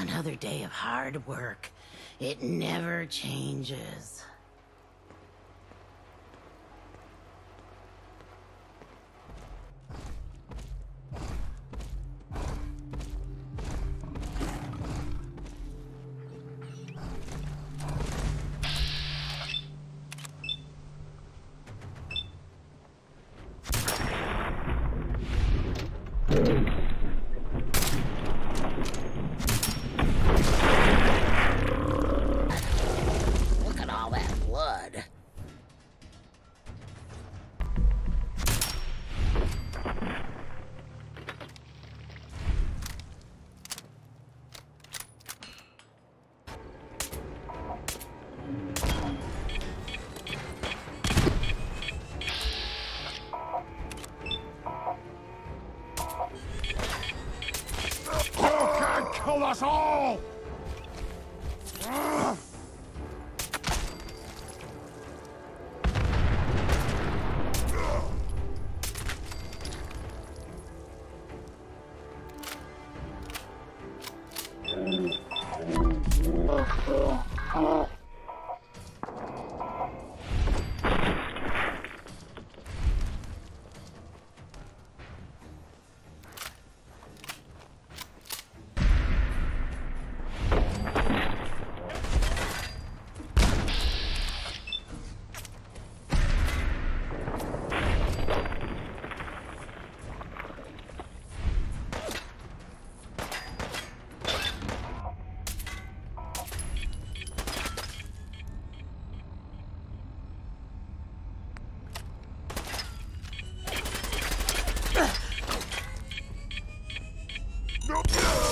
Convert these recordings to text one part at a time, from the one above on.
Another day of hard work. It never changes. Kill us all! Allow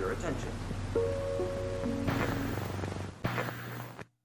your attention.